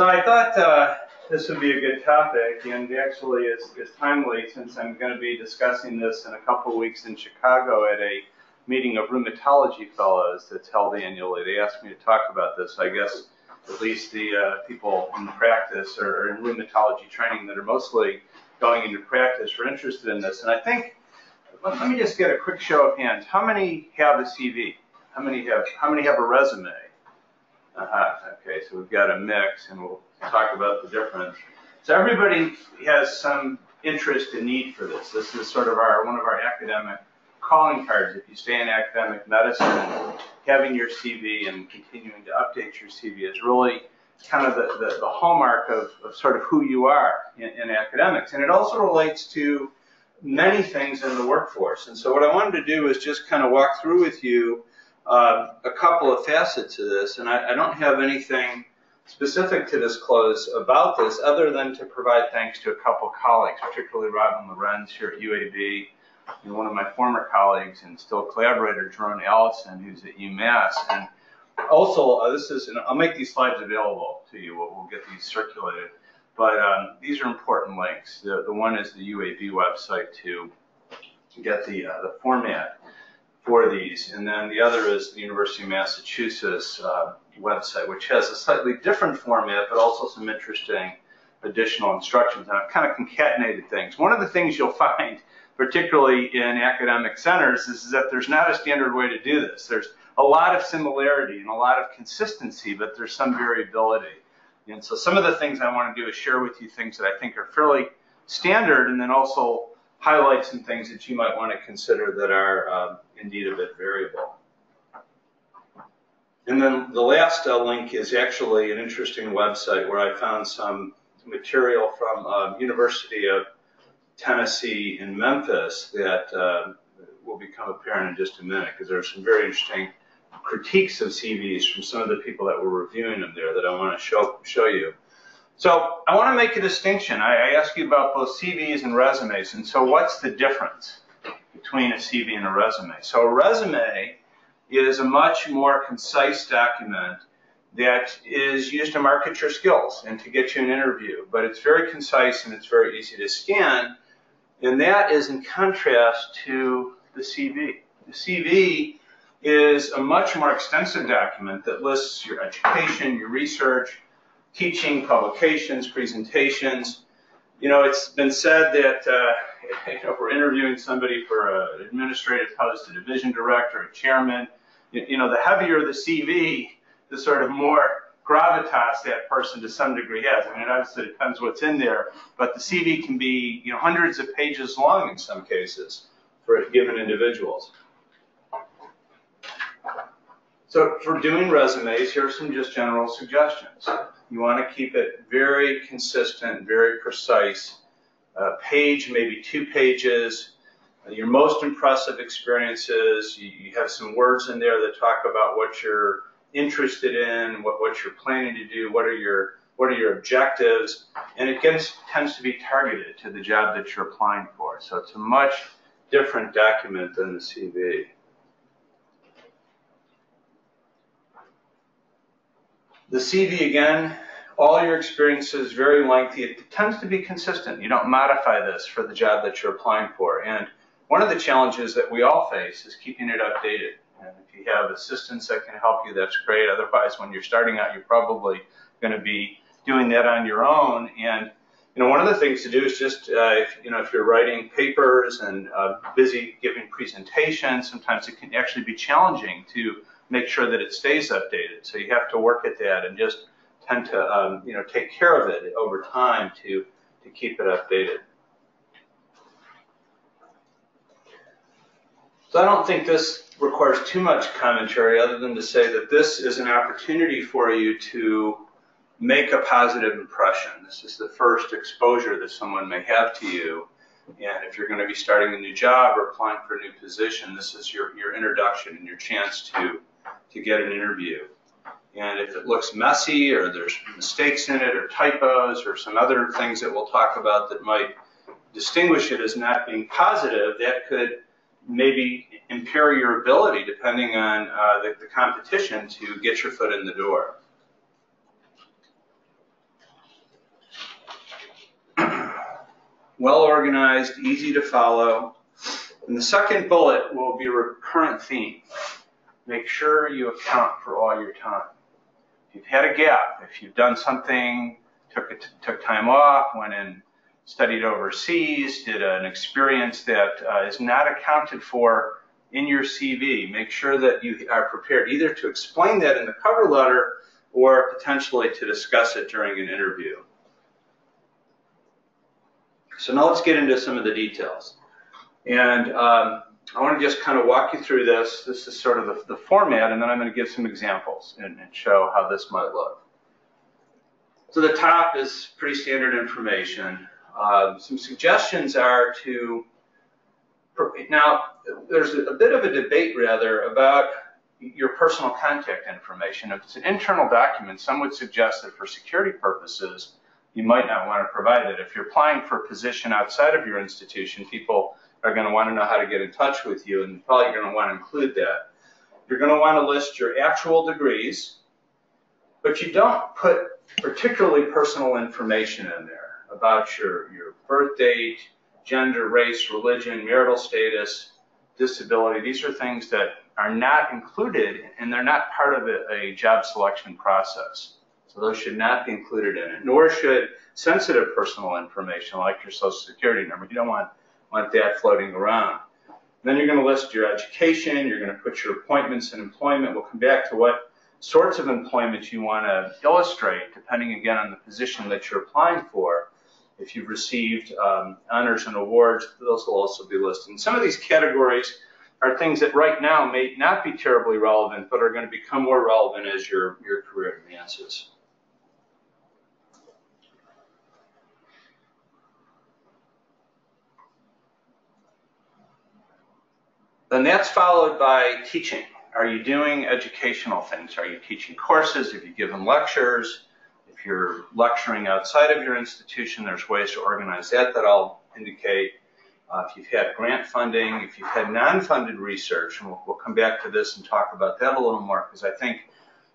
So I thought uh, this would be a good topic, and actually is, is timely since I'm going to be discussing this in a couple of weeks in Chicago at a meeting of rheumatology fellows that's held annually. They asked me to talk about this. I guess at least the uh, people in practice or in rheumatology training that are mostly going into practice are interested in this. And I think, let, let me just get a quick show of hands. How many have a CV? How many have, how many have a resume? Uh-huh. Okay, so we've got a mix, and we'll talk about the difference. So everybody has some interest and need for this. This is sort of our one of our academic calling cards. If you stay in academic medicine, having your CV and continuing to update your CV is really kind of the, the, the hallmark of, of, sort of who you are in, in academics. And it also relates to many things in the workforce. And so what I wanted to do is just kind of walk through with you uh, a couple of facets of this, and I, I, don't have anything specific to disclose about this other than to provide thanks to a couple colleagues, particularly Robin Lorenz here at UAB, and one of my former colleagues and still collaborator, Jeroan Allison, who's at UMass. And also, uh, this is, and I'll make these slides available to you. We'll, we'll get these circulated. But um, these are important links. The, the one is the UAB website to get the, uh, the format for these. And then the other is the University of Massachusetts uh, website, which has a slightly different format, but also some interesting additional instructions. And I've kind of concatenated things. One of the things you'll find, particularly in academic centers, is that there's not a standard way to do this. There's a lot of similarity and a lot of consistency, but there's some variability. And so some of the things I want to do is share with you things that I think are fairly standard and then also highlight some things that you might want to consider that are uh, indeed a bit variable. And then the last uh, link is actually an interesting website where I found some material from uh, University of Tennessee in Memphis that uh, will become apparent in just a minute because there are some very interesting critiques of CVs from some of the people that were reviewing them there that I want to show, show you. So I want to make a distinction. I, I ask you about both CVs and resumes, and so what's the difference between a CV and a resume? So a resume is a much more concise document that is used to market your skills and to get you an interview, but it's very concise and it's very easy to scan, and that is in contrast to the CV. The CV is a much more extensive document that lists your education, your research, teaching, publications, presentations. You know, it's been said that uh, you know, if we're interviewing somebody for an administrative post, a division director, a chairman, you, you know, the heavier the CV, the sort of more gravitas that person to some degree has. I mean, it obviously depends what's in there, but the CV can be, you know, hundreds of pages long in some cases for given individuals. So for doing resumes, here are some just general suggestions. You want to keep it very consistent, very precise. A page, maybe two pages. Your most impressive experiences. You, have some words in there that talk about what you're interested in, what, what you're planning to do, what are your what are your objectives, and it gets, tends to be targeted to the job that you're applying for. So it's a much different document than the CV. The CV, again, all your experiences very lengthy. It tends to be consistent. You don't modify this for the job that you're applying for. And one of the challenges that we all face is keeping it updated. And if you have assistants that can help you, that's great. Otherwise, when you're starting out, you're probably going to be doing that on your own. And you know, one of the things to do is just, uh, if, you know, if you're writing papers and uh, busy giving presentations, sometimes it can actually be challenging to make sure that it stays updated. So you have to work at that and just tend to um, you know take care of it over time to to keep it updated. So I don't think this requires too much commentary other than to say that this is an opportunity for you to make a positive impression. This is the first exposure that someone may have to you. And if you're going to be starting a new job or applying for a new position, this is your, your introduction and your chance to to get an interview. And if it looks messy or there's mistakes in it or typos or some other things that we'll talk about that might distinguish it as not being positive, that could maybe impair your ability depending on uh, the, the competition to get your foot in the door. well organized, easy to follow. And the second bullet will be a recurrent theme. Make sure you account for all your time. If you've had a gap, if you've done something, took, took time off, went and studied overseas, did an experience that uh, is not accounted for in your CV, make sure that you are prepared either to explain that in the cover letter or potentially to discuss it during an interview. So now let's get into some of the details. And um, I want to just kind of walk you through this. This is sort of the, the format, and then I'm going to give some examples and, and show how this might look. So the top is pretty standard information. Uh, some suggestions are to, now there's a bit of a debate rather about your personal contact information. If it's an internal document, some would suggest that for security purposes, you might not want to provide it. If you're applying for a position outside of your institution, people are going to want to know how to get in touch with you, and probably going to want to include that. You're going to want to list your actual degrees, but you don't put particularly personal information in there about your, your birth date, gender, race, religion, marital status, disability. These are things that are not included and they're not part of a, a job selection process. So those should not be included in it, nor should sensitive personal information like your social security number. You don't want want that floating around. Then you're going to list your education, you're going to put your appointments and employment. We'll come back to what sorts of employment you want to illustrate, depending again on the position that you're applying for. If you've received um, honors and awards, those will also be listed. And some of these categories are things that right now may not be terribly relevant, but are going to become more relevant as your, your career advances. Then that's followed by teaching. Are you doing educational things? Are you teaching courses? Have you given lectures? If you're lecturing outside of your institution, there's ways to organize that that I'll indicate. Uh, if you've had grant funding, if you've had non-funded research, and we'll, we'll, come back to this and talk about that a little more, because I think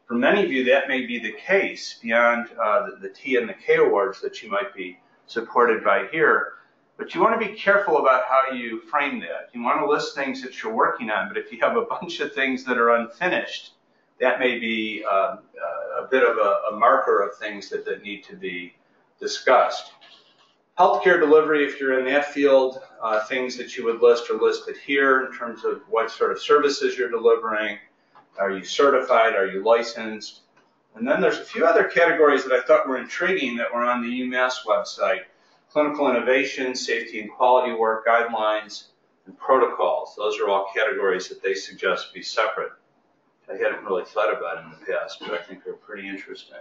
for many of you that may be the case beyond uh, the, the T and the K awards that you might be supported by here. But you want to be careful about how you frame that. You want to list things that you're working on, but if you have a bunch of things that are unfinished, that may be uh, a bit of a, a, marker of things that, that need to be discussed. Healthcare delivery, if you're in that field, uh, things that you would list are listed here in terms of what sort of services you're delivering. Are you certified? Are you licensed? And then there's a few other categories that I thought were intriguing that were on the UMass website clinical innovation, safety and quality work guidelines, and protocols. Those are all categories that they suggest be separate. I hadn't really thought about in the past, but I think they're pretty interesting.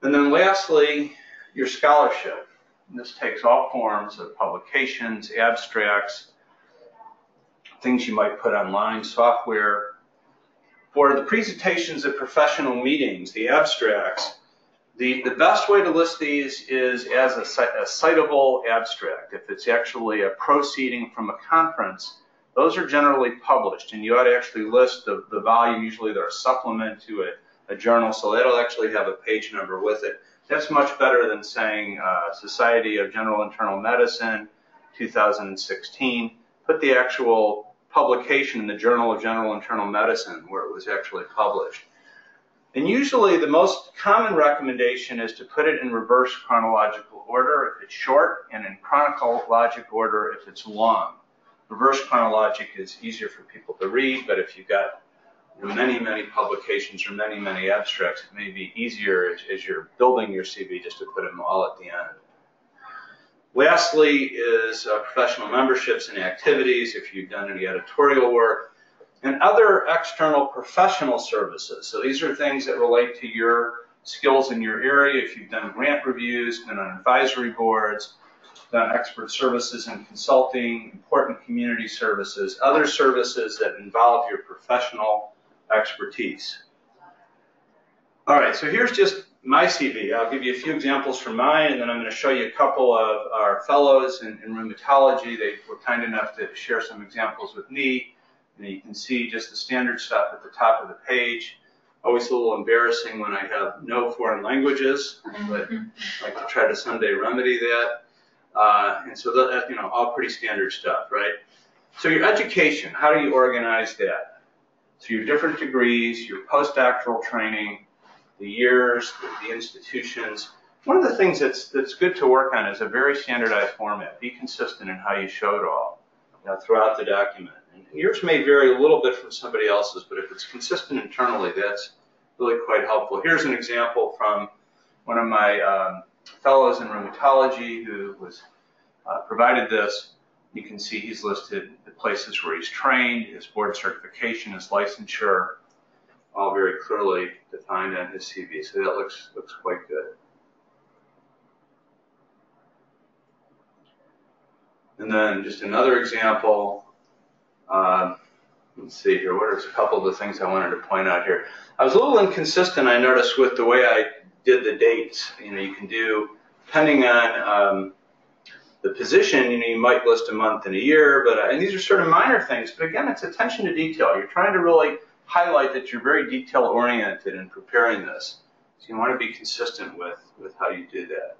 And then lastly, your scholarship. And this takes all forms of publications, abstracts, things you might put online, software. For the presentations at professional meetings, the abstracts, the, the best way to list these is as a, a citable abstract. If it's actually a proceeding from a conference, those are generally published, and you ought to actually list the, the volume. Usually they're a supplement to a, a journal, so that'll actually have a page number with it. That's much better than saying uh, Society of General Internal Medicine, 2016. Put the actual publication in the Journal of General Internal Medicine where it was actually published. And usually the most common recommendation is to put it in reverse chronological order if it's short and in chronologic order if it's long. Reverse chronologic is easier for people to read, but if you've got many, many publications or many, many abstracts, it may be easier as, as you're building your CV just to put them all at the end. Lastly is uh, professional memberships and activities, if you've done any editorial work and other external professional services. So these are things that relate to your skills in your area. If you've done grant reviews, been on advisory boards, done expert services and consulting, important community services, other services that involve your professional expertise. All right, so here's just my CV. I'll give you a few examples from mine, and then I'm going to show you a couple of our fellows in, in rheumatology. They were kind enough to share some examples with me. And you can see just the standard stuff at the top of the page. Always a little embarrassing when I have no foreign languages, but I like to try to someday remedy that. Uh, and so that, you know, all pretty standard stuff, right? So your education, how do you organize that? So your different degrees, your postdoctoral training, the years, the, the institutions. One of the things that's that's good to work on is a very standardized format. Be consistent in how you show it all you know, throughout the document. Yours may vary a little bit from somebody else's, but if it's consistent internally, that's really quite helpful. Here's an example from one of my um, fellows in rheumatology who was uh, provided this. You can see he's listed the places where he's trained, his board certification, his licensure, all very clearly defined on his CV. So that looks looks quite good. And then just another example. Uh, let's see here. What are a couple of the things I wanted to point out here? I was a little inconsistent. I noticed with the way I did the dates. You know, you can do depending on um, the position, you know, you might list a month and a year, but uh, and these are sort of minor things. But again, it's attention to detail. You're trying to really highlight that you're very detail oriented in preparing this. So you want to be consistent with with how you do that.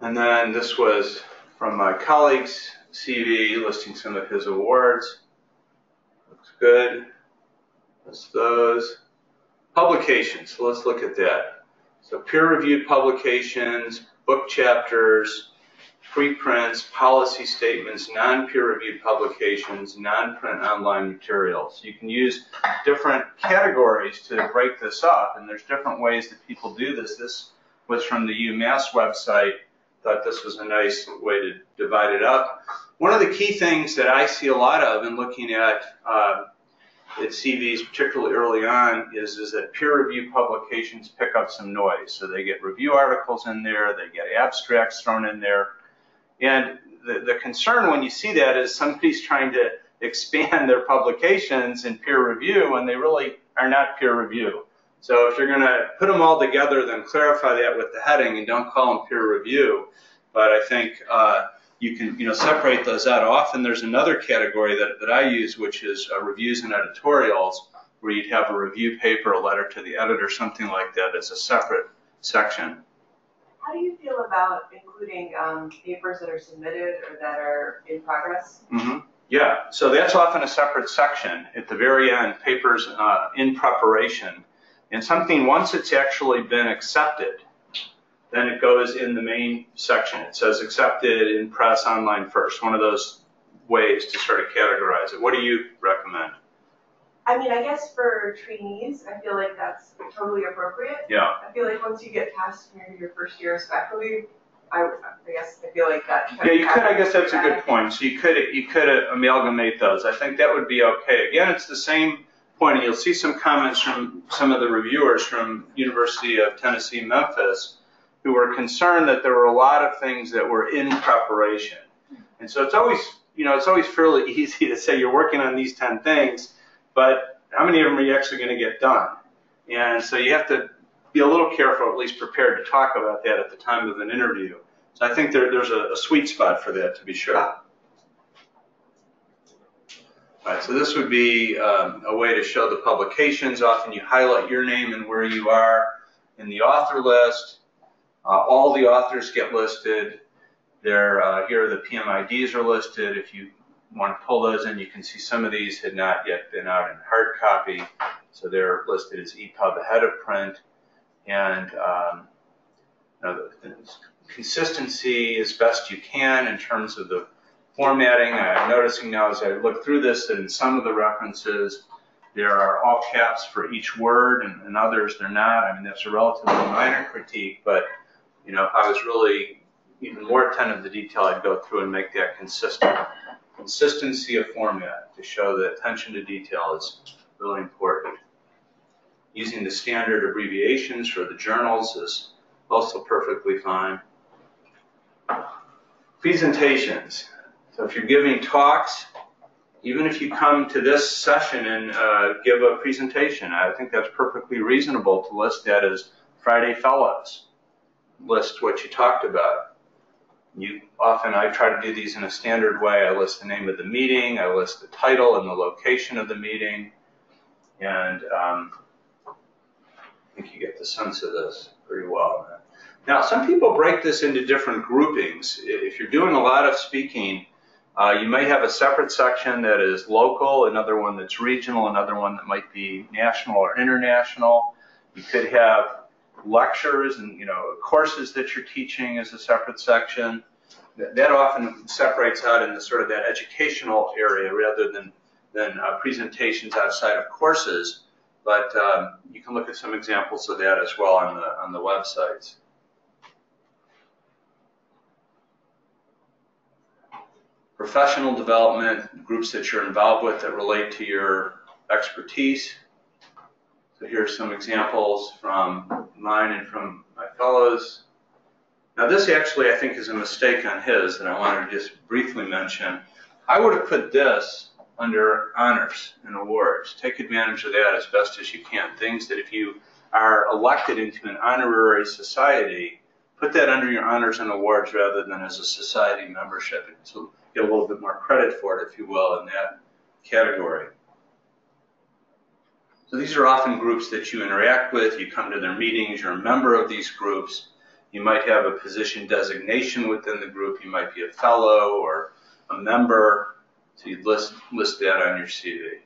And then this was from my colleague's CV, listing some of his awards. Looks good. That's those. Publications. So let's look at that. So peer-reviewed publications, book chapters, preprints, policy statements, non-peer-reviewed publications, non-print online materials. You can use different categories to break this up, and there's different ways that people do this. This was from the UMass website. Thought this was a nice way to divide it up. One of the key things that I see a lot of in looking at uh, at CVs, particularly early on, is, is that peer review publications pick up some noise. So they get review articles in there, they get abstracts thrown in there. And the, the concern when you see that is somebody's trying to expand their publications in peer review when they really are not peer review. So if you're going to put them all together, then clarify that with the heading and don't call them peer review. But I think uh, you can you know separate those out. Often there's another category that, that I use, which is uh, reviews and editorials, where you'd have a review paper, a letter to the editor, something like that as a separate section. How do you feel about including um, papers that are submitted or that are in progress? Mm-hmm. Yeah, so that's often a separate section at the very end, papers uh, in preparation. And something, once it's actually been accepted, then it goes in the main section. It says accepted in press online first, one of those ways to sort of categorize it. What do you recommend? I mean, I guess for trainees, I feel like that's totally appropriate. Yeah. I feel like once you get past maybe your first year especially, I, I guess I feel like that. Yeah, you could. I guess that's a good point. So you could you could amalgamate those. I think that would be okay. Again, it's the same point, and you'll see some comments from some of the reviewers from University of Tennessee Memphis who were concerned that there were a lot of things that were in preparation. And so it's always, you know, it's always fairly easy to say you're working on these 10 things, but how many of them are you actually going to get done? And so you have to be a little careful, at least prepared to talk about that at the time of an interview. So I think there, there's a, a sweet spot for that to be sure. All right, so this would be um, a way to show the publications. Often you highlight your name and where you are in the author list. Uh, all the authors get listed. There, uh, here are the PMIDs are listed. If you want to pull those in, you can see some of these had not yet been out in hard copy, so they're listed as EPUB ahead of print. And um, you know, consistency as best you can in terms of the formatting. I'm noticing now as I look through this that in some of the references, there are all caps for each word, and, and others they're not. I mean, that's a relatively minor critique, but you know, if I was really even more attentive to detail, I'd go through and make that consistent. Consistency of format to show that attention to detail is really important. Using the standard abbreviations for the journals is also perfectly fine. Presentations. So if you're giving talks, even if you come to this session and uh, give a presentation, I think that's perfectly reasonable to list that as Friday Fellows list what you talked about. You often I try to do these in a standard way. I list the name of the meeting, I list the title and the location of the meeting, and um, I think you get the sense of this. pretty well. Now, some people break this into different groupings. If you're doing a lot of speaking, uh, you may have a separate section that is local, another one that's regional, another one that might be national or international. You could have lectures and you know courses that you're teaching as a separate section. That often separates out into sort of that educational area rather than than uh, presentations outside of courses. But um, you can look at some examples of that as well on the on the websites. Professional development, groups that you're involved with that relate to your expertise. So here's some examples from mine and from my fellows. Now this actually I think is a mistake on his that I wanted to just briefly mention. I would have put this under honors and awards. Take advantage of that as best as you can. Things that if you are elected into an honorary society, put that under your honors and awards rather than as a society membership. So get a little bit more credit for it, if you will, in that category. So these are often groups that you interact with, you come to their meetings, you're a member of these groups. You might have a position designation within the group, you might be a fellow or a member, so you'd list, list that on your CV.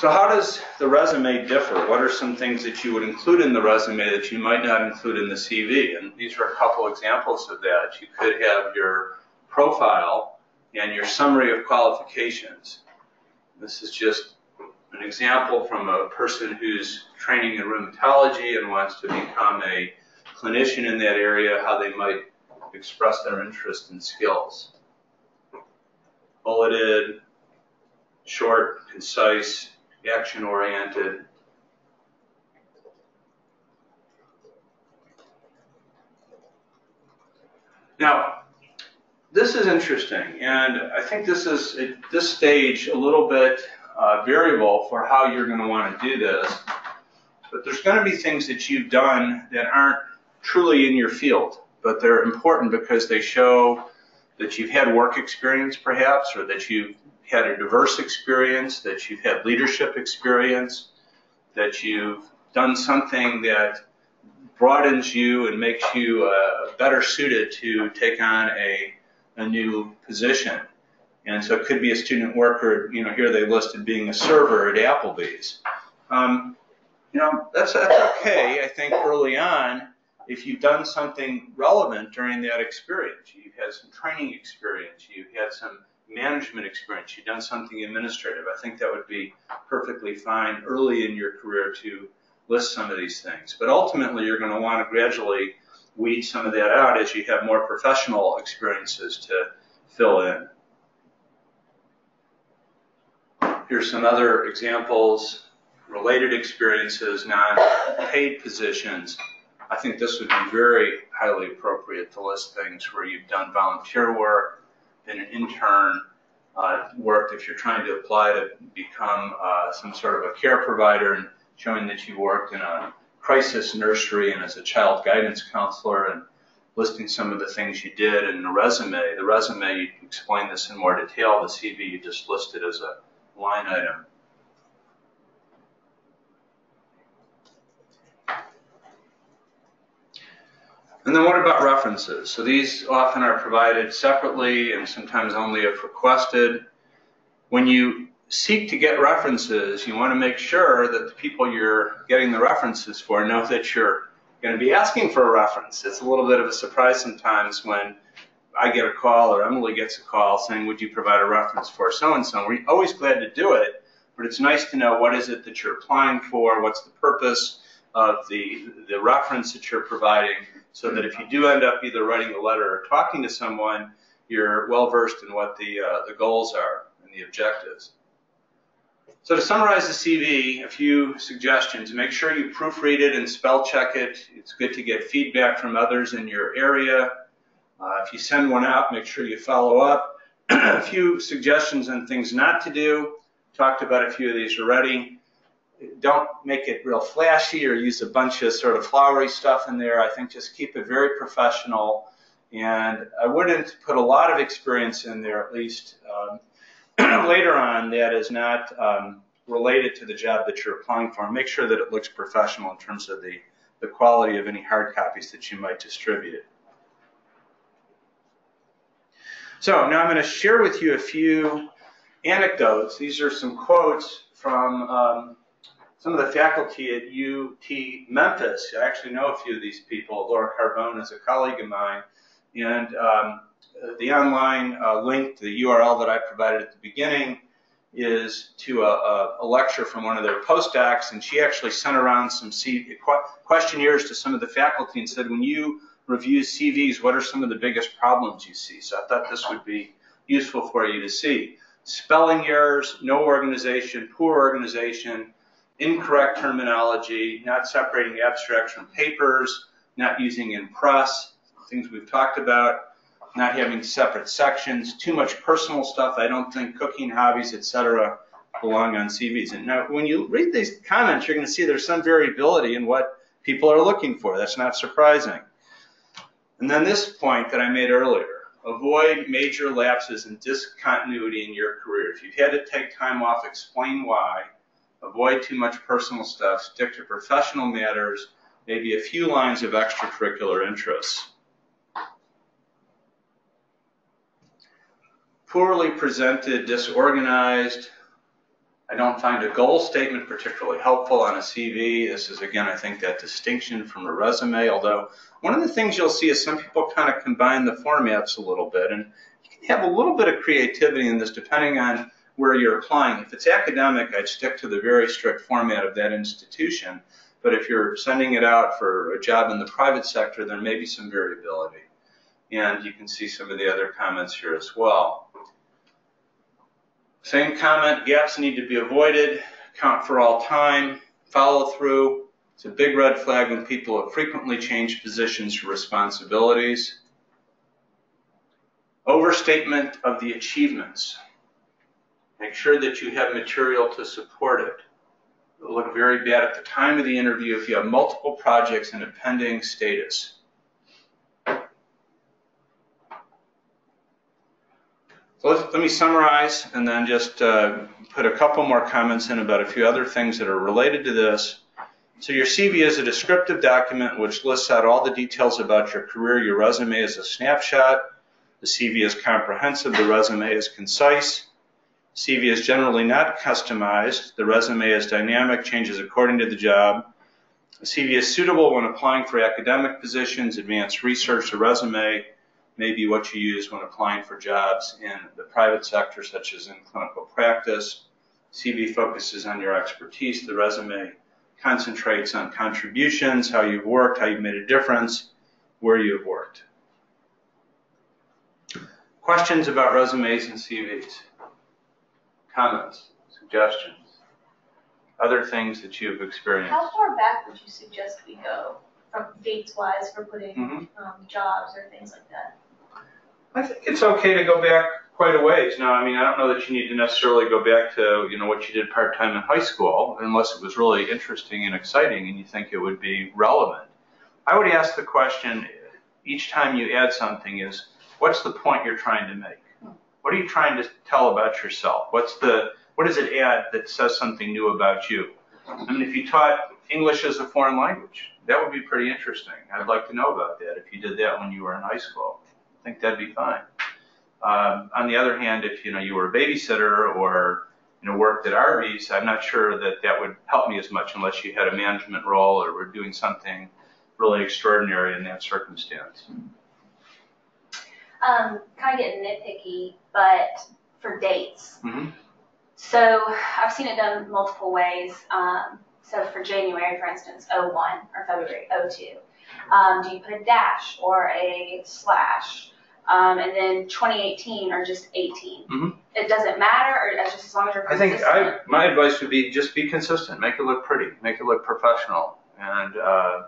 So how does the resume differ? What are some things that you would include in the resume that you might not include in the CV? And these are a couple examples of that. You could have your profile and your summary of qualifications. This is just an example from a person who's training in rheumatology and wants to become a clinician in that area, how they might express their interest and skills. Bulleted, short, concise, action-oriented. Now, this is interesting, and I think this is, at this stage, a little bit uh, variable for how you're going to want to do this. But there's going to be things that you've done that aren't truly in your field, but they're important because they show that you've had work experience, perhaps, or that you've had a diverse experience, that you've had leadership experience, that you've done something that broadens you and makes you uh, better suited to take on a, a new position. And so it could be a student worker, you know, here they listed being a server at Applebee's. Um, you know, that's, that's okay, I think, early on if you've done something relevant during that experience. You've had some training experience, you've had some management experience, you've done something administrative, I think that would be perfectly fine early in your career to list some of these things. But ultimately, you're going to want to gradually weed some of that out as you have more professional experiences to fill in. Here's some other examples, related experiences, non-paid positions. I think this would be very highly appropriate to list things where you've done volunteer work, an intern, uh, worked if you're trying to apply to become uh, some sort of a care provider and showing that you worked in a crisis nursery and as a child guidance counselor and listing some of the things you did in the resume. The resume, you explain this in more detail. The CV you just listed as a line item. And then what about references? So these often are provided separately and sometimes only if requested. When you seek to get references, you want to make sure that the people you're getting the references for know that you're going to be asking for a reference. It's a little bit of a surprise sometimes when I get a call or Emily gets a call saying, would you provide a reference for so-and-so? We're always glad to do it, but it's nice to know what is it that you're applying for, what's the purpose of the, the reference that you're providing, so that if you do end up either writing a letter or talking to someone, you're well versed in what the, uh, the goals are and the objectives. So to summarize the CV, a few suggestions. Make sure you proofread it and spell check it. It's good to get feedback from others in your area. Uh, if you send one out, make sure you follow up. a few suggestions on things not to do. Talked about a few of these already don't make it real flashy or use a bunch of sort of flowery stuff in there. I think just keep it very professional. And I wouldn't put a lot of experience in there, at least um, later on, that is not um, related to the job that you're applying for. Make sure that it looks professional in terms of the, the quality of any hard copies that you might distribute. So now I'm going to share with you a few anecdotes. These are some quotes from um, some of the faculty at UT Memphis. I actually know a few of these people. Laura Carbone is a colleague of mine. And um, the online uh, link, the URL that I provided at the beginning, is to a, a, lecture from one of their postdocs, and she actually sent around some questionnaires to some of the faculty and said, when you review CVs, what are some of the biggest problems you see? So I thought this would be useful for you to see. Spelling errors, no organization, poor organization, incorrect terminology, not separating abstracts from papers, not using in press, things we've talked about, not having separate sections, too much personal stuff. I don't think cooking, hobbies, etc. belong on CVs. And now when you read these comments, you're going to see there's some variability in what people are looking for. That's not surprising. And then this point that I made earlier, avoid major lapses and discontinuity in your career. If you've had to take time off, explain why. Avoid too much personal stuff. Stick to professional matters. Maybe a few lines of extracurricular interests. Poorly presented, disorganized, I don't find a goal statement particularly helpful on a CV. This is, again, I think that distinction from a resume, although one of the things you'll see is some people kind of combine the formats a little bit, and you can have a little bit of creativity in this depending on where you're applying. If it's academic, I'd stick to the very strict format of that institution, but if you're sending it out for a job in the private sector, there may be some variability. And you can see some of the other comments here as well. Same comment, gaps need to be avoided, count for all time, follow through. It's a big red flag when people have frequently changed positions or responsibilities. Overstatement of the achievements. Make sure that you have material to support it. It'll look very bad at the time of the interview if you have multiple projects in a pending status. So let me summarize and then just uh, put a couple more comments in about a few other things that are related to this. So your CV is a descriptive document which lists out all the details about your career. Your resume is a snapshot. The CV is comprehensive. The resume is concise. CV is generally not customized. The resume is dynamic, changes according to the job. The CV is suitable when applying for academic positions, advanced research. The resume may be what you use when applying for jobs in the private sector, such as in clinical practice. CV focuses on your expertise. The resume concentrates on contributions, how you've worked, how you've made a difference, where you've worked. Questions about resumes and CVs? Comments, suggestions, other things that you've experienced? How far back would you suggest we go from dates wise for putting mm -hmm. um, jobs or things like that? I think it's okay to go back quite a ways. Now, I mean, I don't know that you need to necessarily go back to, you know, what you did part-time in high school, unless it was really interesting and exciting and you think it would be relevant. I would ask the question each time you add something is, what's the point you're trying to make? What are you trying to tell about yourself? What's the, what does it add that says something new about you? I mean, if you taught English as a foreign language, that would be pretty interesting. I'd like to know about that if you did that when you were in high school I think that'd be fine. Um, on the other hand, if you know you were a babysitter or you know worked at Arby's, I'm not sure that that would help me as much unless you had a management role or were doing something really extraordinary in that circumstance. Um, kind of getting nitpicky, but for dates. Mm-hmm. So I've seen it done multiple ways. Um, so for January, for instance, 01 or February 02. Um, do you put a dash or a slash? um, and then 2018 or just 18. Mm-hmm. It doesn't matter, or just as long as you're consistent. I think I, my advice would be just be consistent. Make it look pretty. Make it look professional. And uh,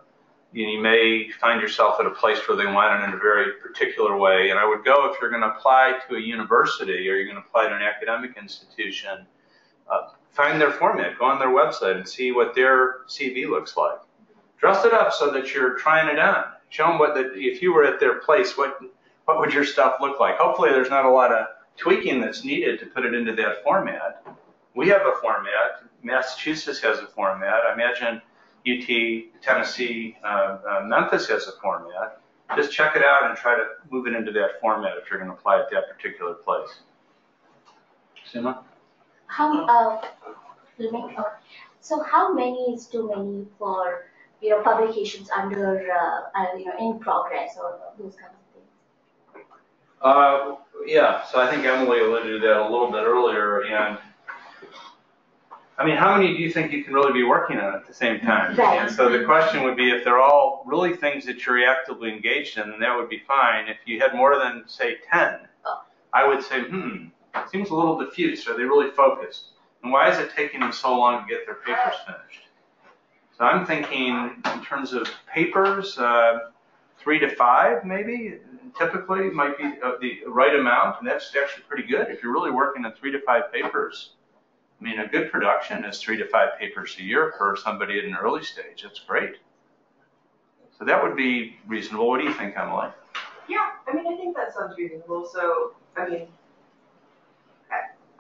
you, may find yourself at a place where they want it in a very particular way. And I would go if you're going to apply to a university or you're going to apply to an academic institution, uh, find their format. Go on their website and see what their CV looks like. Dress it up so that you're trying it on. Show them what the, if you were at their place, what what would your stuff look like? Hopefully there's not a lot of tweaking that's needed to put it into that format. We have a format. Massachusetts has a format. I imagine UT, Tennessee, uh, uh, Memphis has a format. Just check it out and try to move it into that format if you're going to apply at that particular place. Sima? How, uh, okay. so how many is too many for, you know, publications under, uh, uh, you know, in progress or those kinds of things? Uh, yeah, so I think Emily alluded to that a little bit earlier, and I mean, how many do you think you can really be working on at the same time? Right. And so the question would be if they're all really things that you're actively engaged in, then that would be fine. If you had more than, say, 10, Oh. I would say, hmm, it seems a little diffuse. Are they really focused? And why is it taking them so long to get their papers finished? So I'm thinking in terms of papers, uh, three to five maybe typically might be uh, the right amount, and that's actually pretty good if you're really working on three to five papers. I mean, a good production is three to five papers a year for somebody at an early stage. That's great. So that would be reasonable. What do you think, Emily? Yeah, I mean, I think that sounds reasonable, so, I mean,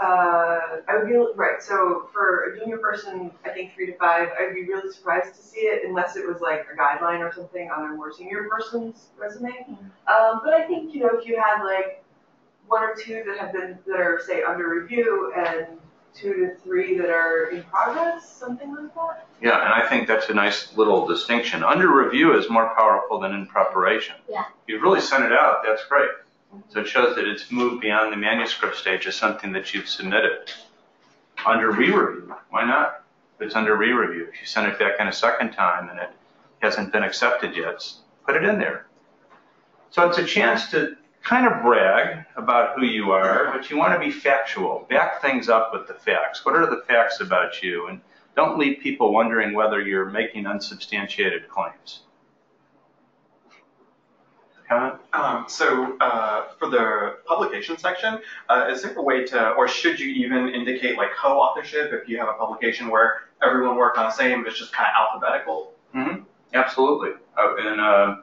uh, I would be, right, so for a junior person, I think three to five, I'd be really surprised to see it unless it was like a guideline or something on a more senior person's resume. Um, but I think, you know, if you had like one or two that have been, that are, say, under review and two to three that are in progress, something like that. Yeah, and I think that's a nice little distinction. Under review is more powerful than in preparation. Yeah. If you've really sent it out, that's great. So it shows that it's moved beyond the manuscript stage as something that you've submitted. Under re-review, why not? If it's under re-review, if you send it back in a second time and it hasn't been accepted yet, put it in there. So it's a chance to kind of brag about who you are, but you want to be factual. Back things up with the facts. What are the facts about you? And don't leave people wondering whether you're making unsubstantiated claims. Um, so uh, for the publication section, uh, is there a way to, or should you even indicate like co-authorship if you have a publication where everyone worked on the same, but it's just kind of alphabetical? Absolutely. Uh, and uh,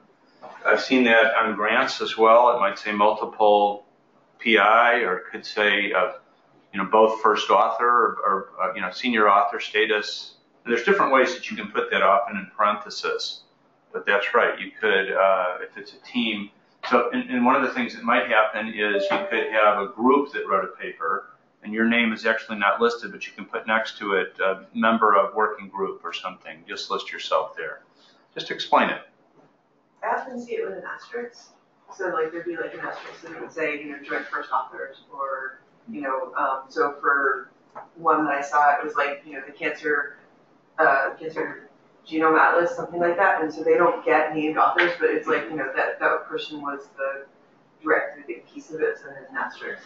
I've seen that on grants as well. It might say multiple PI, or it could say, uh, you know, both first author or, or uh, you know, senior author status. And there's different ways that you can put that often in parentheses. But that's right. You could, uh, if it's a team. So, and, and one of the things that might happen is you could have a group that wrote a paper, and your name is actually not listed, but you can put next to it a member of working group or something. Just list yourself there. Just explain it. I often see it with an asterisk. So like there'd be like an asterisk that would say, you know, joint first authors or, you know, um, so for one that I saw, it was like, you know, the cancer, uh, cancer genome atlas, something like that. And so they don't get named authors, but it's like, you know, that, that person was the director, the big piece of it, so there's an asterisk.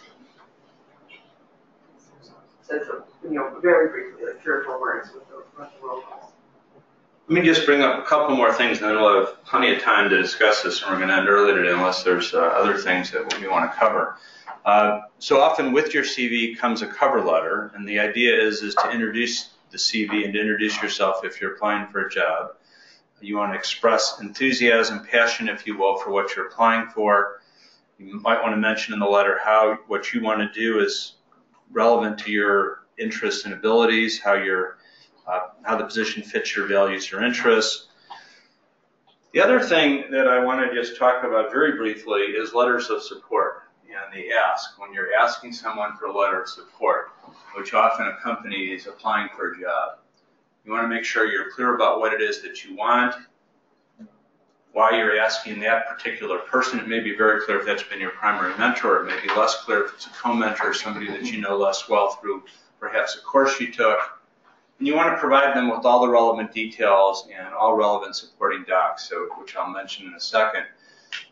Says, you know, very briefly, like three or four words with the, with the roll call. Let me just bring up a couple more things, and then we'll have plenty of time to discuss this, and we're going to end early today unless there's uh, other things that we want to cover. Uh, so often with your CV comes a cover letter, and the idea is is to introduce the CV and to introduce yourself if you're applying for a job. You want to express enthusiasm, passion, if you will, for what you're applying for. You might want to mention in the letter how what you want to do is relevant to your interests and abilities, how you're uh, how the position fits your values your interests. The other thing that I want to just talk about very briefly is letters of support and the ask. When you're asking someone for a letter of support, which often accompanies applying for a job, you want to make sure you're clear about what it is that you want, why you're asking that particular person. It may be very clear if that's been your primary mentor. It may be less clear if it's a co-mentor or somebody that you know less well through perhaps a course you took. And you want to provide them with all the relevant details and all relevant supporting docs, so, which I'll mention in a second.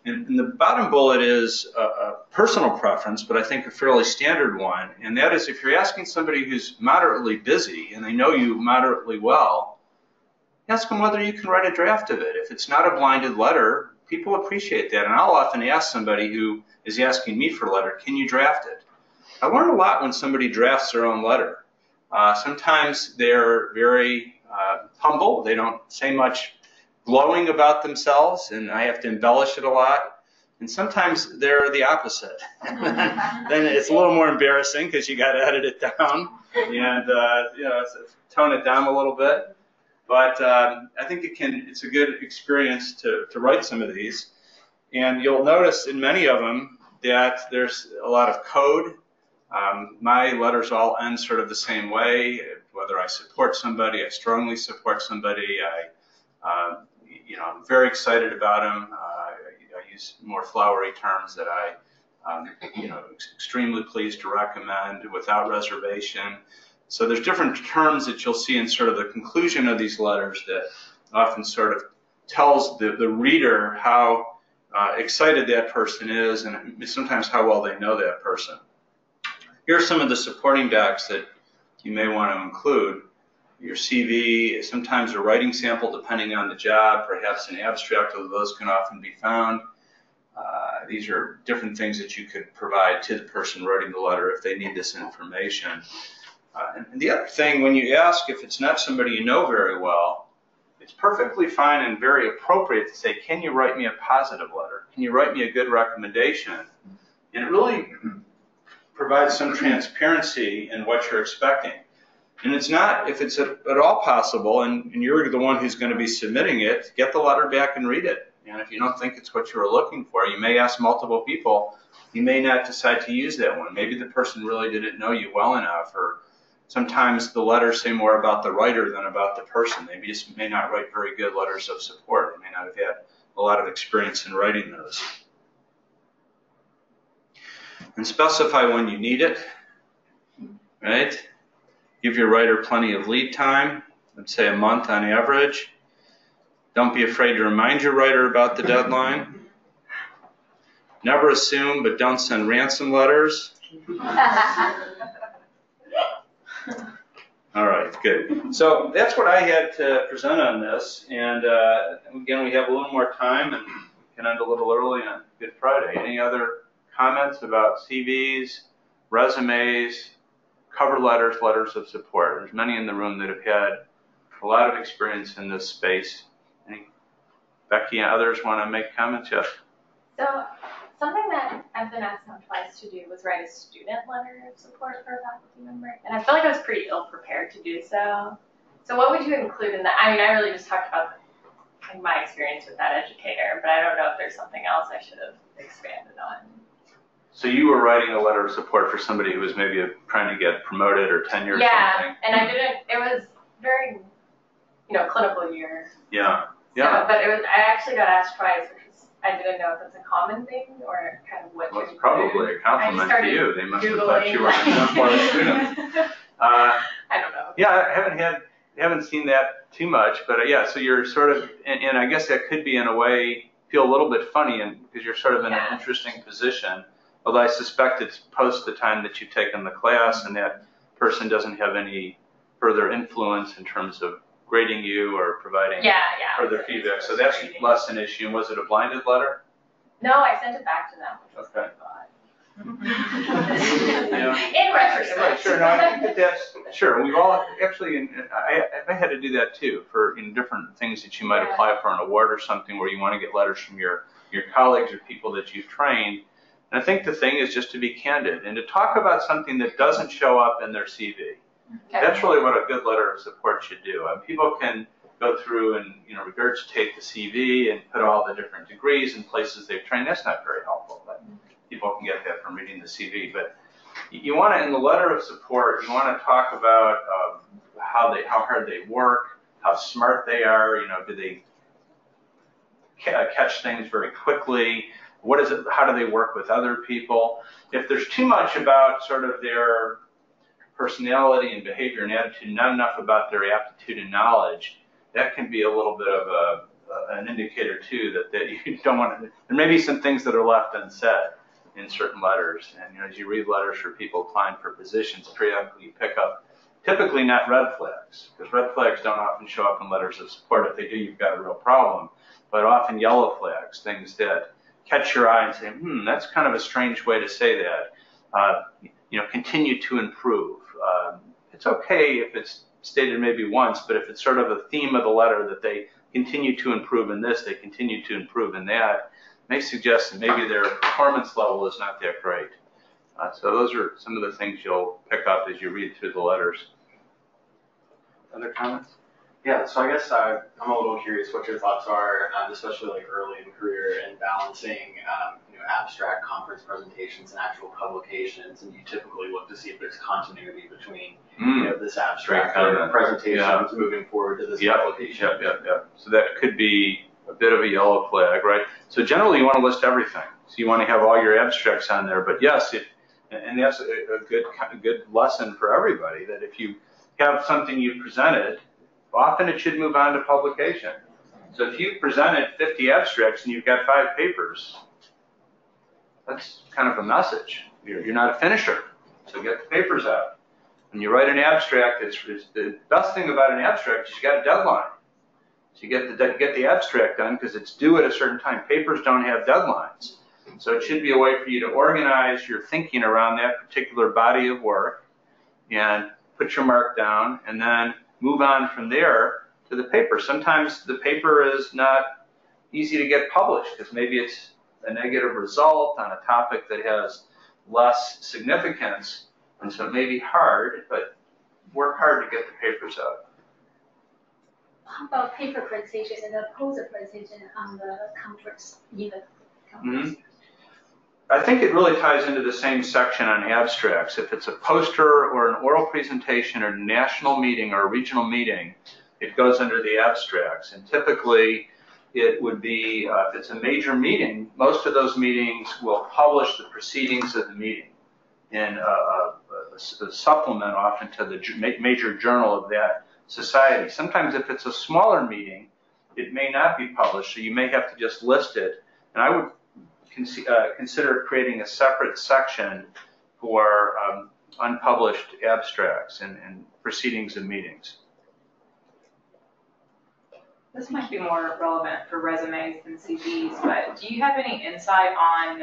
And, and the bottom bullet is a, a personal preference, but I think a fairly standard one, and that is if you're asking somebody who's moderately busy and they know you moderately well, ask them whether you can write a draft of it. If it's not a blinded letter, people appreciate that. And I'll often ask somebody who is asking me for a letter, can you draft it? I learn a lot when somebody drafts their own letter. Uh, sometimes they're very uh, humble. They don't say much glowing about themselves, and I have to embellish it a lot. And sometimes they're the opposite. then it's a little more embarrassing because you got to edit it down. and uh, you know, tone it down a little bit. But um, I think it can. It's a good experience to to write some of these, and you'll notice in many of them that there's a lot of code. Um, my letters all end sort of the same way. Whether I support somebody, I strongly support somebody. I, uh, you know, I'm very excited about them. Uh, I, I use more flowery terms that I, um, you know, extremely pleased to recommend without reservation. So there's different terms that you'll see in sort of the conclusion of these letters that often sort of tells the, the reader how uh, excited that person is and sometimes how well they know that person. Here are some of the supporting docs that you may want to include. Your CV, sometimes a writing sample depending on the job, perhaps an abstract, those can often be found. Uh, these are different things that you could provide to the person writing the letter if they need this information. Uh, and, and the other thing, when you ask if it's not somebody you know very well, it's perfectly fine and very appropriate to say, can you write me a positive letter? Can you write me a good recommendation? And it really provides some transparency in what you're expecting. And it's not, if it's at, at all possible, and, and you're the one who's going to be submitting it, get the letter back and read it. And if you don't think it's what you were looking for, you may ask multiple people. You may not decide to use that one. Maybe the person really didn't know you well enough, or sometimes the letters say more about the writer than about the person. They just may not write very good letters of support. They may not have had a lot of experience in writing those. And specify when you need it, right? Give your writer plenty of lead time, let's say a month on average. Don't be afraid to remind your writer about the deadline. Never assume, but don't send ransom letters. All right, good. So that's what I had to present on this. And uh, again, we have a little more time and we can end a little early on Good Friday. Any other comments about CVs, resumes, cover letters, letters of support? There's many in the room that have had a lot of experience in this space. Any, Becky and others want to make comments? Yes. So something that I've been asked now twice to do was write a student letter of support for a faculty member, and I feel like I was pretty ill prepared to do so. So what would you include in that? I mean, I really just talked about my experience with that educator, but I don't know if there's something else I should have expanded on. So you were writing a letter of support for somebody who was maybe trying to get promoted or tenure or yeah, something? and I didn't. It was very, you know, clinical year. Yeah. So, Yeah. but it was. I actually got asked twice, because I didn't know if it's a common thing or kind of what. Well, it's probably a compliment to you. They must have thought you were Googling. a more student. Uh, I don't know. yeah, I haven't had, haven't seen that too much, but uh, yeah, so you're sort of, and, and I guess that could be in a way feel a little bit funny, and because you're sort of in Yeah. an interesting position. Although I suspect it's post the time that you've taken the class, and that person doesn't have any further influence in terms of grading you or providing Yeah, yeah. further feedback. So that's less an issue. And was it a blinded letter? No, I sent it back to them, which was Okay. yeah. In retrospect. Right, sure. No, I think that that's sure. We've all actually, I, I had to do that too for in different things that you might Yeah. apply for an award or something where you want to get letters from your your colleagues or people that you've trained. And I think the thing is just to be candid and to talk about something that doesn't show up in their CV. That's really what a good letter of support should do. And people can go through and you know regurgitate the CV and put all the different degrees and places they've trained. That's not very helpful. But people can get that from reading the CV. But you- you want to, in the letter of support, you want to talk about um, how they, how hard they work, how smart they are. You know, do they ca- catch things very quickly? What is it? How do they work with other people? If there's too much about sort of their personality and behavior and attitude, not enough about their aptitude and knowledge, that can be a little bit of a, an indicator too that, that you don't want to, there may be some things that are left unsaid in certain letters. And you know, as you read letters for people applying for positions, periodically you pick up typically not red flags, because red flags don't often show up in letters of support. If they do, you've got a real problem. But often yellow flags, things that catch your eye and say, hmm, that's kind of a strange way to say that. Uh, you know, continue to improve. Um, it's okay if it's stated maybe once, but if it's sort of a theme of the letter that they continue to improve in this, they continue to improve in that, may suggest that maybe their performance level is not that great. Uh, so those are some of the things you'll pick up as you read through the letters. Other comments? Yeah, so I guess uh, I'm a little curious what your thoughts are, um, especially like early in career and balancing, um, you know, abstract conference presentations and actual publications. And you typically look to see if there's continuity between, you know, this abstract comment. presentations moving forward to this Yep, publication. Yep, yep, yep. So that could be a bit of a yellow flag, right? So generally, you want to list everything. So you want to have all your abstracts on there. But yes, if, and that's a, a good, a good lesson for everybody, that if you have something you've presented, often it should move on to publication. So if you presented 50 abstracts and you've got five papers, that's kind of a message. You're, you're not a finisher. So get the papers out. When you write an abstract, it's, it's the best thing about an abstract is you got a deadline. So you get the get the abstract done because it's due at a certain time. Papers don't have deadlines, so it should be a way for you to organize your thinking around that particular body of work, and put your mark down, and then move on from there to the paper. Sometimes the paper is not easy to get published because maybe it's a negative result on a topic that has less significance, and so it may be hard, but work hard to get the papers out. How about paper presentation and a poster presentation on the conference, even conference? Mm-hmm. I think it really ties into the same section on abstracts. If it's a poster or an oral presentation or national meeting or a regional meeting, it goes under the abstracts. And typically, it would be, uh, if it's a major meeting, most of those meetings will publish the proceedings of the meeting in a, a, a supplement often to the major journal of that society. Sometimes if it's a smaller meeting, it may not be published, so you may have to just list it. And I would uh, consider creating a separate section for um, unpublished abstracts and, and proceedings of meetings. This might be more relevant for resumes than CVs, but do you have any insight on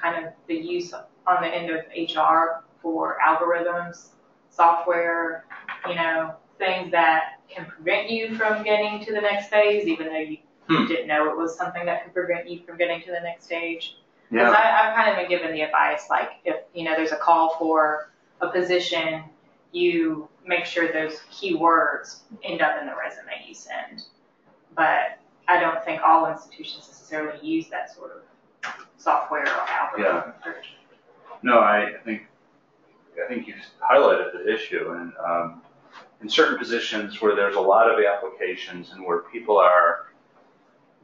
kind of the use on the end of HR for algorithms, software, you know, things that can prevent you from getting to the next phase, even though you Hmm. didn't know it was something that could prevent you from getting to the next stage? Because I, I've kind of been given the advice, like, if, you know, there's a call for a position, you make sure those keywords end up in the resume you send. But I don't think all institutions necessarily use that sort of software or algorithm. Yeah. No, I think I think you've highlighted the issue, and um, in certain positions where there's a lot of applications and where people are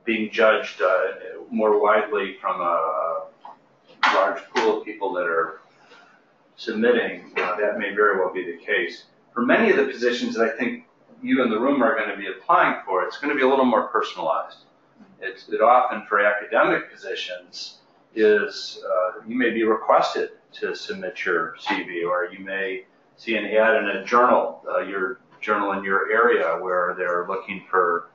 being judged uh, more widely from a large pool of people that are submitting, uh, that may very well be the case. For many of the positions that I think you in the room are going to be applying for, it's going to be a little more personalized. It's it often for academic positions is uh, you may be requested to submit your CV, or you may see an ad in a journal, uh, your journal in your area, where they're looking for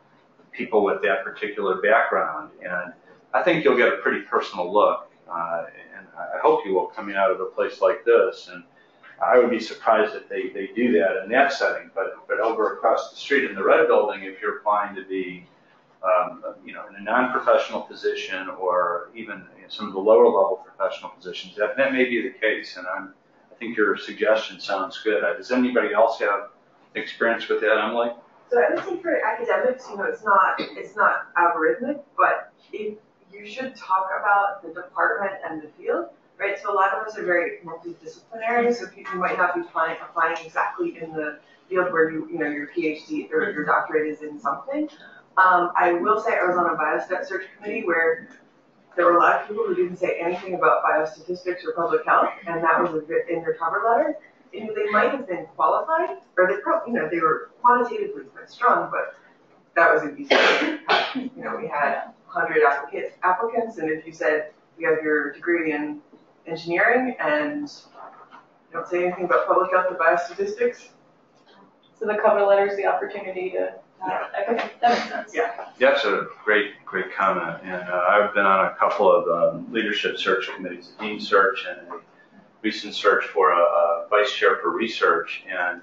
people with that particular background. And I think you'll get a pretty personal look, uh, and I hope you will coming out of a place like this. And I would be surprised if they, they do that in that setting. But but over across the street in the red building, if you're applying to be um, you know, in a non-professional position or even some of the lower level professional positions, that, that may be the case. And I'm, I think your suggestion sounds good. Uh, Does anybody else have experience with that, Emily? So I would say for academics, you know, it's not, it's not algorithmic, but if, you should talk about the department and the field, right? So a lot of us are very multidisciplinary, so people might not be applying, applying exactly in the field where you, you know, your PhD or your doctorate is in something. Um, I will say I was on a biostat search committee where there were a lot of people who didn't say anything about biostatistics or public health, and that was in their cover letter. And they might have been qualified, or they probably, you know, they were quantitatively quite strong, but that was a easy cut. You know, we had hundred applicants, applicants, and if you said you have your degree in engineering and you don't say anything about public health or biostatistics, So the cover letter is the opportunity to, Yeah. okay, that makes sense. yeah. That's a great, great comment. And uh, I've been on a couple of um, leadership search committees, a dean search and a recent search for a, a vice chair for research. And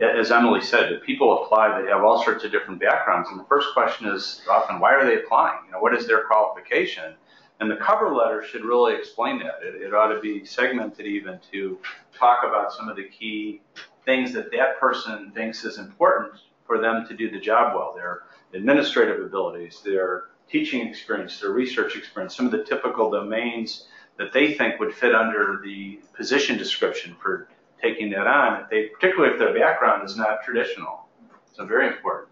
as Emily said, the people apply they have all sorts of different backgrounds. And the first question is often, why are they applying? You know, what is their qualification? And the cover letter should really explain that. It, it ought to be segmented even to talk about some of the key things that that person thinks is important for them to do the job well. Their administrative abilities, their teaching experience, their research experience, some of the typical domains that they think would fit under the position description for taking that on, if they, particularly if their background is not traditional. So very important.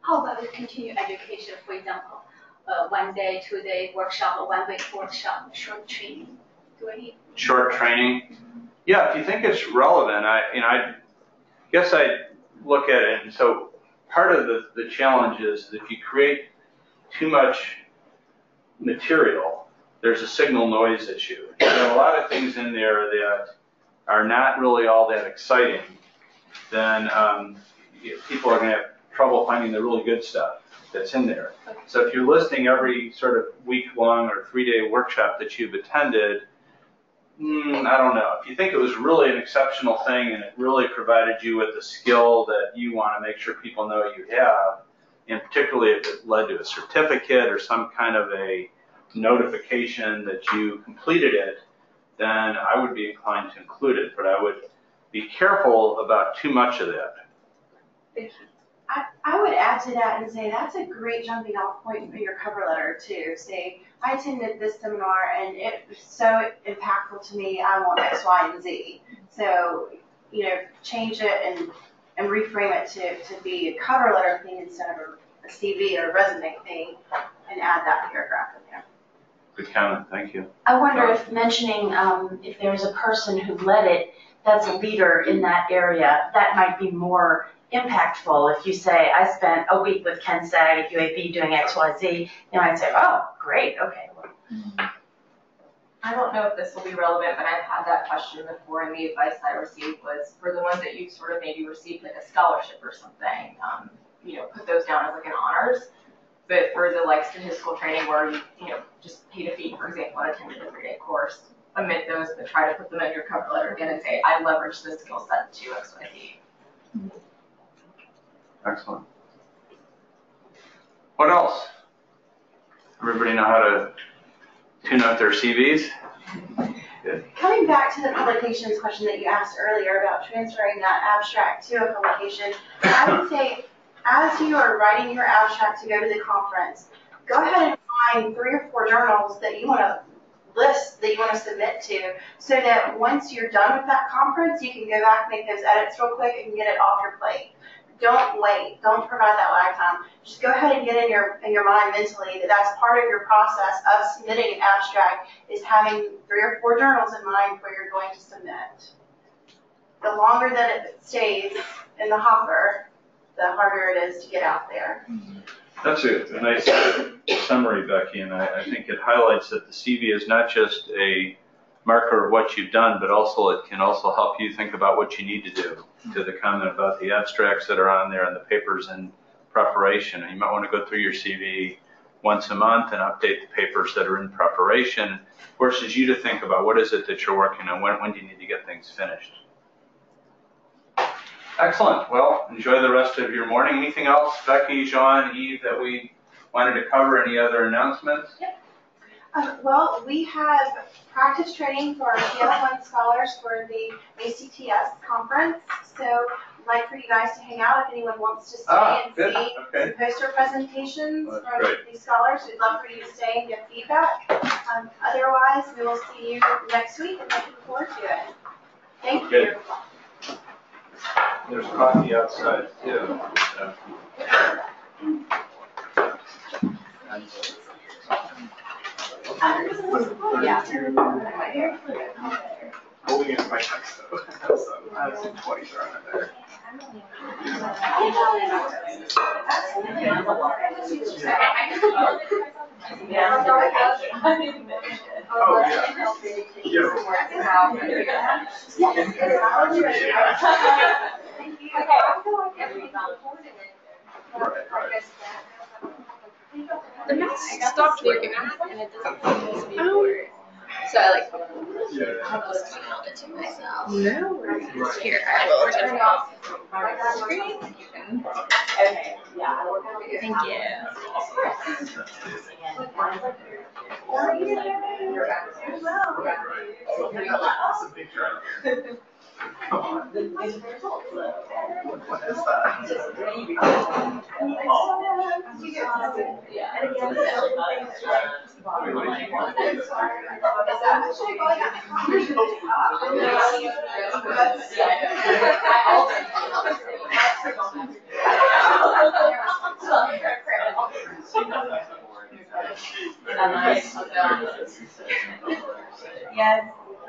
How about with continuing education, for example, uh, one day, two day workshop, or one week workshop, short training? Do I need? Short training. Yeah, if you think it's relevant, I, you know, I guess I look at it, and so part of the, the challenge is that if you create too much material, there's a signal noise issue. There are a lot of things in there that are not really all that exciting, then um, people are going to have trouble finding the really good stuff that's in there. So if you're listing every sort of week-long or three-day workshop that you've attended, mm, I don't know. If you think it was really an exceptional thing and it really provided you with the skill that you want to make sure people know you have, and particularly if it led to a certificate or some kind of a notification that you completed it, then I would be inclined to include it. But I would be careful about too much of that. I, I would add to that and say that's a great jumping off point for your cover letter too. Say, I attended this seminar and it was so impactful to me, I want X, Y, and Z. So, you know, change it and, and reframe it to, to be a cover letter thing instead of a, CV or a resume thing and add that paragraph. Good comment, thank you. I wonder if mentioning, um, if there's a person who led it, that's a leader in that area, that might be more impactful. If you say, I spent a week with Ken Saag at UAB doing X, Y, Z, they might say, oh, great, okay. I don't know if this will be relevant, but I've had that question before, and the advice I received was for the ones that you sort of maybe received like a scholarship or something, um, you know, put those down as like an honors. But for the like statistical training where you, you know, just paid a fee, for example, and attended a three-day course, omit those, but try to put them in your cover letter again and say, I leveraged this skill set to X, Y, Z. Excellent. What else? Everybody know how to tune out their CVs? Coming back to the publications question that you asked earlier about transferring that abstract to a publication, I would say as you are writing your abstract to go to the conference, go ahead and find three or four journals that you want to list that you want to submit to so that once you're done with that conference, you can go back, make those edits real quick and get it off your plate. Don't wait. Don't provide that lag time. Just go ahead and get in your in your mind mentally that that's part of your process of submitting an abstract is having three or four journals in mind where you're going to submit. The longer that it stays in the hopper, the harder it is to get out there. That's a, a nice summary, Becky, and I, I think it highlights that the CV is not just a marker of what you've done, but also it can also help you think about what you need to do. To the comment about the abstracts that are on there and the papers in preparation, you might want to go through your CV once a month and update the papers that are in preparation. Forces you to think about what is it that you're working on, when, when do you need to get things finished. Excellent. Well, enjoy the rest of your morning. Anything else, Becky, John, Eve, that we wanted to cover? Any other announcements? Uh, well, we have practice training for our TL1 scholars for the ACTS conference. So I'd like for you guys to hang out if anyone wants to stay Ah, and good. see Okay. some poster presentations from great. these scholars. We'd love for you to stay and get feedback. Um, otherwise, we will see you next week and looking forward to it. Thank Good. you. There's coffee outside too. Yeah. Oh, Holding it uh, in my text though. So I have some twenties around there. The mask stopped working and it doesn't seem to be. So I like Yeah. just emailed it to myself. No worries. Here, I will turn off my screen. You can- Okay, yeah. Thank you. That's a What is Yes,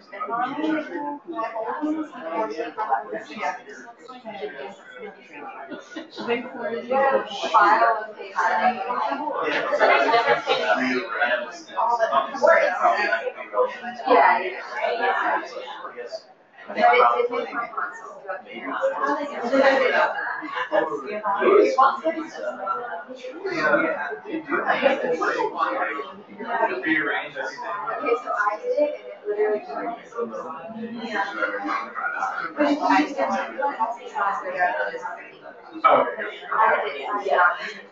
the time sheet back there. File of Yeah, yeah. If it's, if it's my console. Rearrange everything. Okay, so I did it and it literally took. I just didn't have to pass it out. Oh, okay,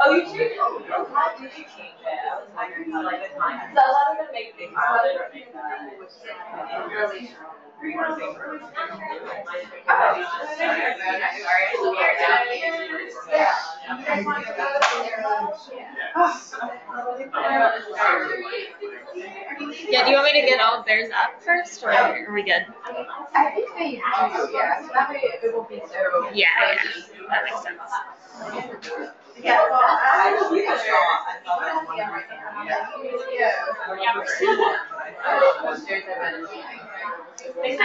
Oh, you changed it? Oh, how did you change it? I was like. So a lot of them make things. Really. Yeah, do you want me to get all of theirs up first, or are we good? I think they do, yeah, so that way it won't be so. Yeah, yeah, that makes sense. Yeah, well, I.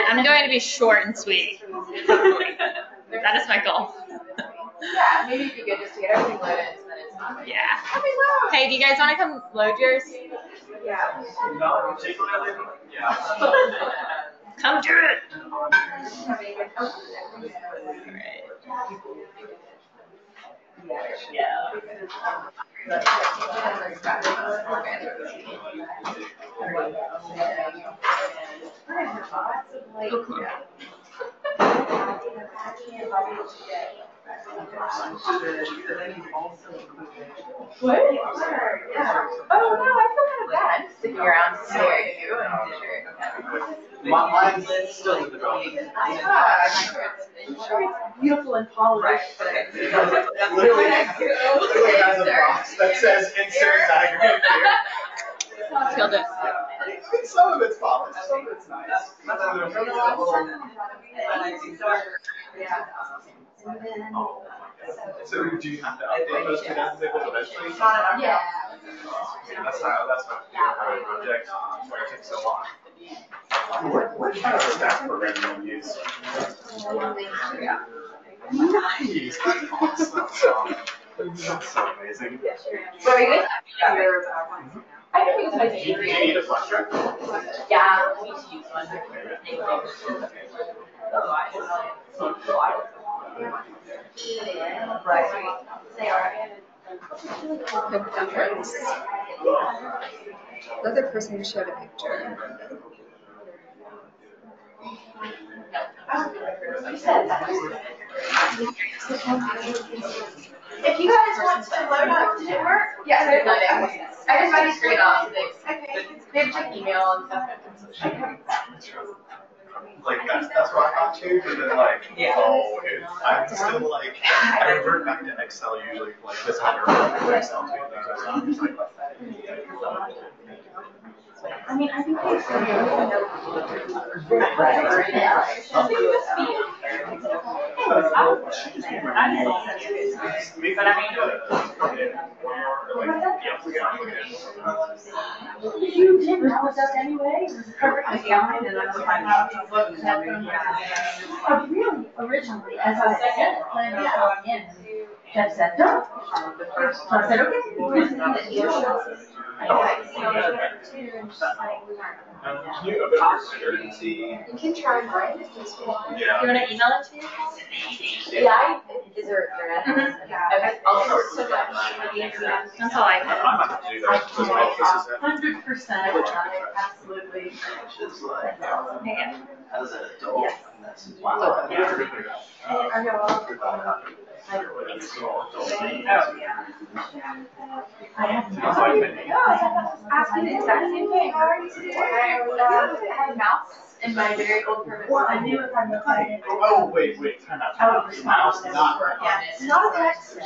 I'm going to be short and sweet. That is my goal. Yeah, maybe it'd be good just to get everything loaded, so then it's not. Yeah. Hey, do you guys want to come load yours? Yeah. come do it later. Yeah. Come do it. What? Yeah. Oh, no, I feel kind of bad sticking around staring at you. My, mine's still in the drawing. Yeah, I'm sure it's, beautiful and polished, but. Literally, literally has a box that says insert diagram here. Killed it. Some of it's polished, some of it's nice. So do you have to update those tables eventually? Yeah. That's how, that's my favorite project, why it takes so long. What, what kind of staff program do you use? Nice, that's awesome. That's so amazing. So we good? I can use my Do you, do you need a flash drive? Yeah, we need to use one. Right. They are. The other person showed a picture. If you guys want to load up, did it work? Yeah, there's nothing. I just got a screen off. Okay. They have check email and stuff. like that's that's what I thought too. But then like, Yeah. oh, it, I'm still like, I revert back to Excel usually. Like this how I revert back to Excel too. I'm just like, I mean, I think it's. But I mean. You did that anyway? Perfectly fine, and I was like, Oh, really? Originally, as I said, planned on going in, Jeff said, no. So I said, okay. You can try mine if you want. Yeah. You wanna email it to me? Yeah, I, is there your address? Mm-hmm. Okay, I'll post it. That's all I I have. might have to do that as well. This is it. Hundred percent, absolutely. As an adult, Yes. and that's. Wow. I know, I'll- I have. Asking the exact same thing. How are you today? I uh, had a mouse in my very old permit. I knew if I looked at it. Oh, wait, wait, time out. I would respond. Not. Yeah, it's not a text,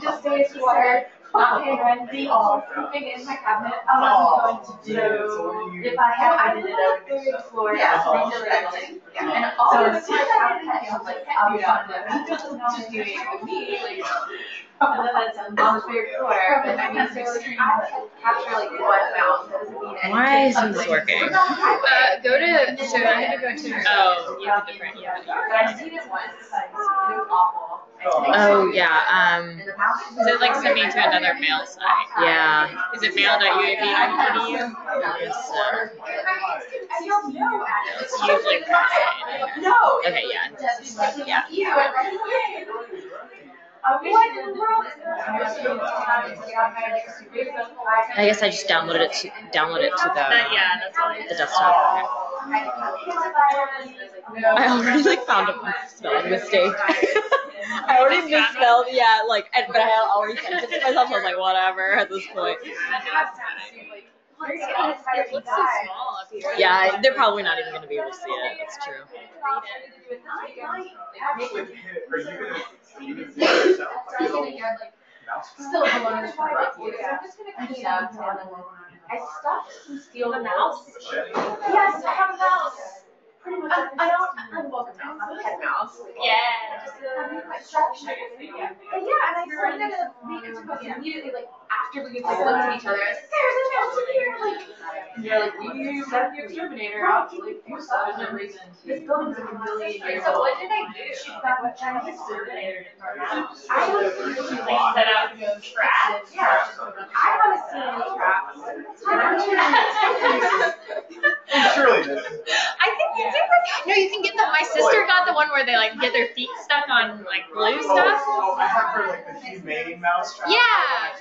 just days water, not paying rent, the all, sleeping in my cabinet. I wasn't oh, going to do, if I had, I did it, I would do Third floor, Yeah. regularly. And So all of it's the time I have pets, I'm like, I'll on them, just doing it with me, like, and then that's on the third floor, but I mean, so like, I can capture like one mouse, doesn't mean anything. Why isn't this working? Uh, go to, so I had to go to, oh, you have a different, yeah. But I've seen it once, it was awful. I Oh, yeah, um, And the mouse. is it like send me to another mail site? Yeah. Is it mail.uab.edu? Yes, sir. I don't know, actually. It's usually. No. Okay, yeah. Yeah. You, and right away. What in the world is this? I guess I just downloaded it to, download it to the, yeah, that's all the desktop. I already like found a spelling mistake. I already misspelled, yeah, like, and, but I already sent it to myself, I was like, whatever at this point. It looks so small up here. Yeah, they're probably not even gonna be able to see it, that's true. Are you gonna, are you gonna do it yourself? I'm gonna get like still the learners for rough use. I'm just gonna clean up I stuffed some steel mouse. Machete? Yes, I have a mouse. Pretty much. I, I don't. I'm welcome mouse. I'm a pet mouse. Yeah. Just a quite. But yeah, and I started to make it to immediately like after we like looked at each other. I like, there's a mouse in here. Like, and they're like, you set the exterminator out like do stuff. There's no reason. This building's like a million years So what did I do? She got what Chinese exterminator into our house. I was usually set up traps. Yeah. I haven't seen any traps. Surely this. I think you did. No, you can get the, my sister got the one where they like get their feet stuck on like glue oh, stuff. Oh, I have for like the humane mouse trap. Yeah.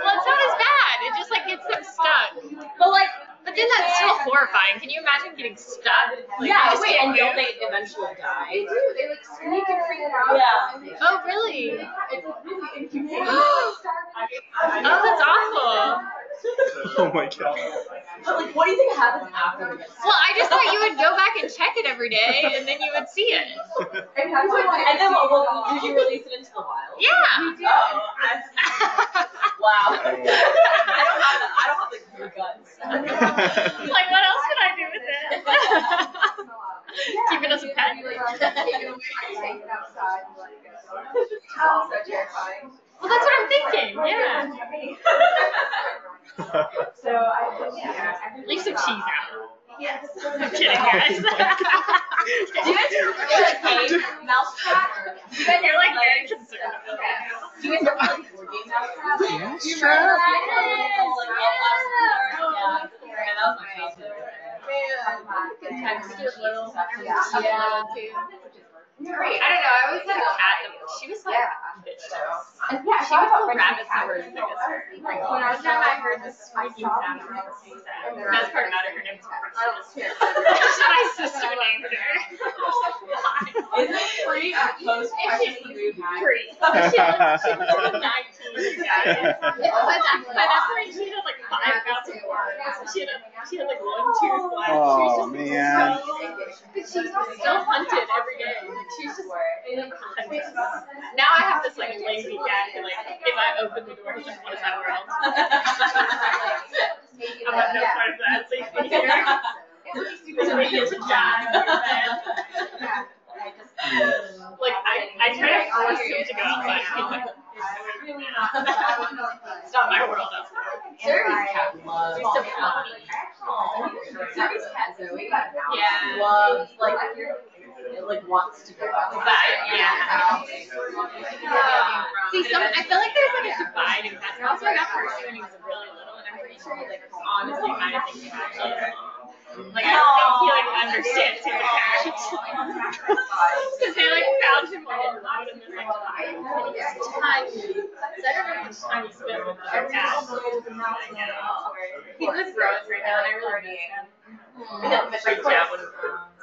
I actually killed it. Well, it's not as bad. It just like gets them stuck. But like, but then that's still horrifying. Can you imagine getting stuck? Like, you just get don't they eventually die? They die? do. They like sneak and freak out. Yeah. Oh, really? It's like really inhumane. Oh, that's awful. Oh my god. But like, what do you think happens after this? Well, I just thought you would go back and check it every day, and then you would see it. And that's why And then what, well, did you release it into the wild? Yeah. Oh, wow. I don't have the, I don't have the glue guts. like, what else could I do with it? Keep it as a pet. Like, take it away, take it outside, and let it go. Oh, so terrifying. Well, that's what I'm thinking. Yeah. So I think, yeah. I think Leave some cheese out. Yes. I'm kidding, guys. Oh do you guys remember like cave mousetrap? Do you guys You're like very like, concerned about do you guys remember like board game mousetrap? Do you remember Mousetrap? that? Like, all last summer? Yeah. Yeah, that was my childhood. Good times. Yeah. yeah. Great. I don't know. I always had a cat that she was like Yeah. Bitch though. And yeah, She would thought rabbits cat in her was biggest so hurt. Like, One when I was time I heard this freaking sound from her Best part about it, her name's I was Princess. My sister named her. Is it free or post Precious the Mood High? Free. She was, she was like 19, you guys. By that, by point, she had like five thousand words. She had, a, she had like one tooth left. she was Oh, just man. So, She's still hunted every day. She's just hunted. Now I have this like lazy cat who like if I open the door, like, what is that world? I'm like, no part of that. So you can hear her. Because maybe it's a job. Like I, I try to force him to go outside. He's like, Really not. it's not my world. That's Sarah's cat loves. She's so funny. Sarah's cat Zoe. Yeah. Loves like it like wants to go outside. Outside, yeah. See, some, I feel like there's like a divide in cats. Also, I got Percy when he was really little, and I'm pretty sure he like honestly kind of thinks he's actually like I don't think he like understands who the cat. Because they like found him all alone in this like tiny, so I don't know how much time he spent with other cats. He lives grows right now, and I really miss him. I don't freak out when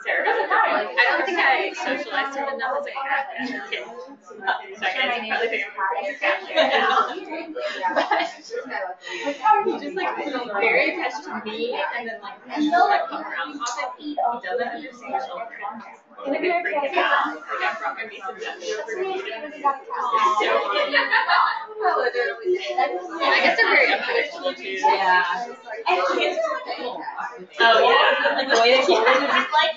Sarah doesn't know. Like, I don't think I socialized him enough as a cat as a kid. So I oh, you probably think I'm a cat. But he just like very attached to me, and then like he's like come around often. He doesn't understand children. And if I freak him out, like I brought my niece and nephew over to meet him. They're so cute. And I guess they're very unpredictable too. Yeah. And kids oh, oh yeah. Like the way they hold it is just like,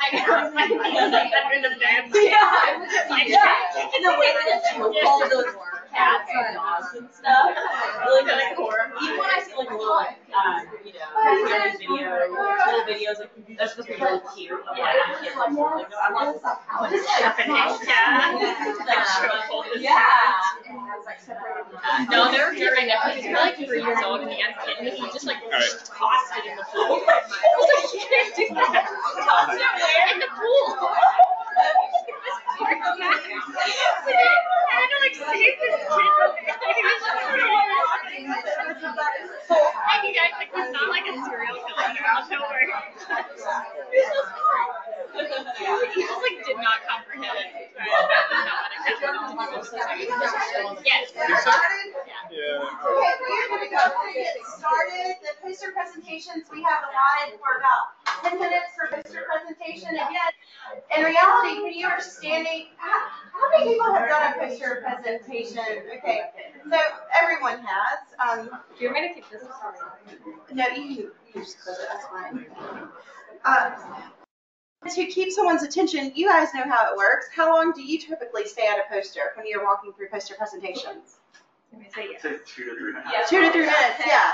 I know. I feel like under the bed. Yeah. Like, Yeah. And the way that choke all those cats and dogs and stuff. Really kind of horrifying. Even when I see like a little like, um, you know, YouTube video, little videos like that's supposed to be really cute of like kids like holding them. I'm like, what is Japanese cat. Like chokehold this Yeah. No, I'll never forget my nephew. He's probably like three years old and he has a kitten and he just like tossed it in the pool. I was like, you can't do that. Toss it where? In the pool. I had to like save this kid. He was you guys, like, he's not like a serial killer. I'll show He just like did not comprehend it. Right? That was not what it Yes. Okay, we are gonna go get started. The poster presentations, we have allotted for about ten minutes for poster presentation. Again, in reality, when standing, how, how many people have done a poster presentation? Okay, so everyone has. Um, Do you want me to keep this? no, you, you just close it, that's fine. Uh, To keep someone's attention, you guys know how it works. How long do you typically stay at a poster when you're walking through poster presentations? Let me say yes. Two to three minutes. Two to three minutes, yeah.